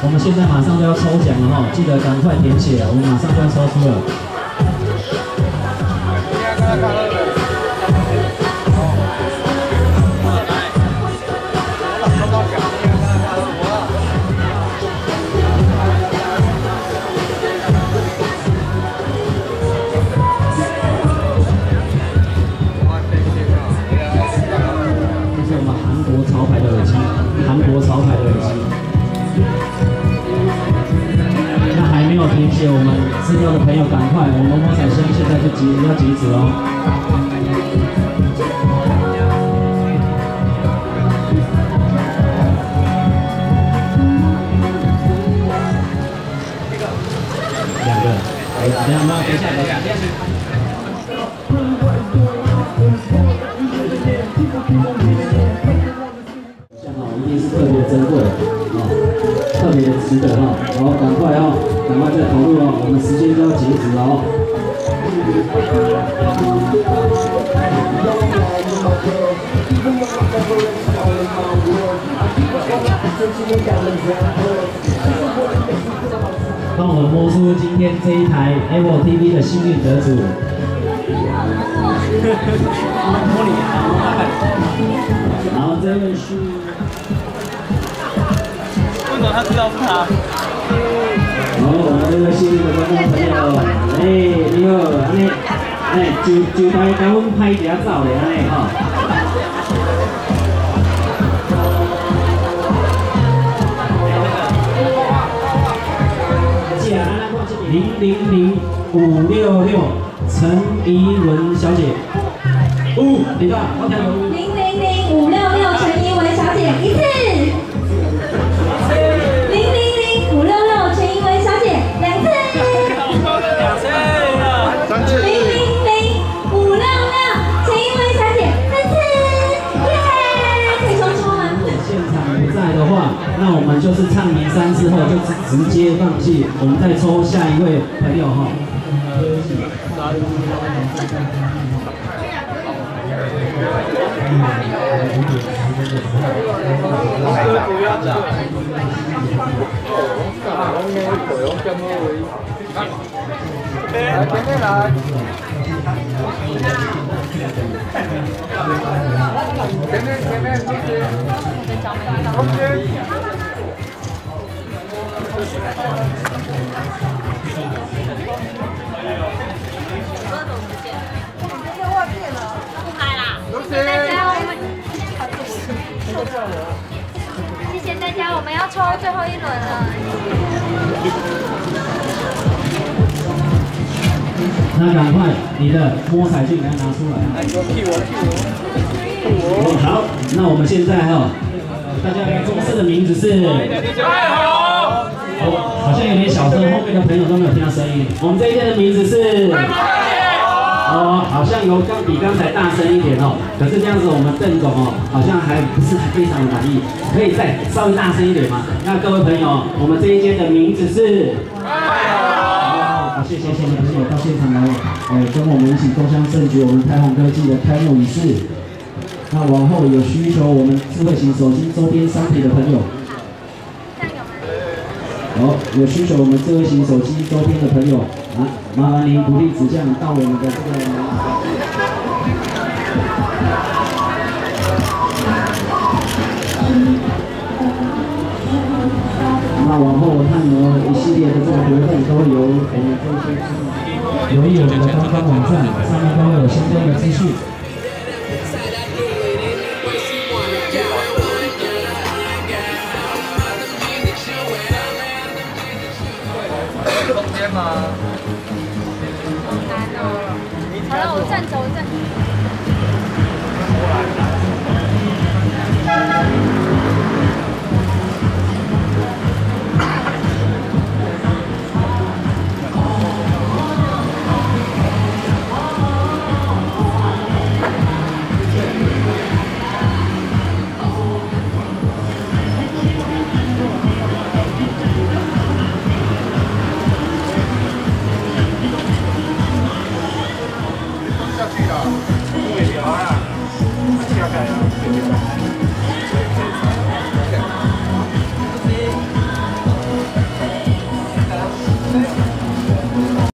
我们现在马上就要抽奖了哈，记得赶快填写，我们马上就要抽出了。这是我们韩国潮牌的耳机，韩国潮牌的耳机。没有填写我们资料的朋友，赶快，我们摸彩声现在就截要截止哦。两个，等一下，等下，等下，等下。像哦，一定是特别珍贵哦，特别值得哦。好，赶快哦，赶快再投入哦，我们时间就要截止了哦。帮我们摸出今天这一台 Apple TV 的幸运得主。好，这位是。为什么他知道是他？好，我们这个幸运的观众朋友，哎，你好，安尼，哎，就就该甲阮拍一下照咧，安尼吼。零零零五六六陈怡文小姐，五，你看，我听。零零零五六六陈怡文小姐一次，就是唱名三次后就直接放弃，我们再抽下一位朋友哈。不要讲。来，前面来。前面前面中间，谢谢大家，我们要抽最后一轮了。那赶快你的摸彩券给它拿出来。来，我替我替我。哦，好，那我们现在哈，大家要重视的名字是，太好。哦，好像有点小声，后面的朋友都没有听到声音。我们这一天的名字是，哦，好像有刚比刚才大声一点哦。可是这样子我们邓总哦，好像还不是非常的满意，可以再稍微大声一点吗？那各位朋友，我们这一间的名字是。好，谢谢谢谢朋友到现场来，呃，跟我们一起共襄盛举我们台宏科技的开幕仪式。那往后有需求我们智慧型手机周边商品的朋友，好，有需求我们智慧型手机周边的朋友啊，麻烦您不吝指向到我们的这个。那往后我看呢，一系列的这个活动都会由我们这些留意我们的官方网站，上面都会有相关的资讯。中间吗？好了，我站着，我站 ride.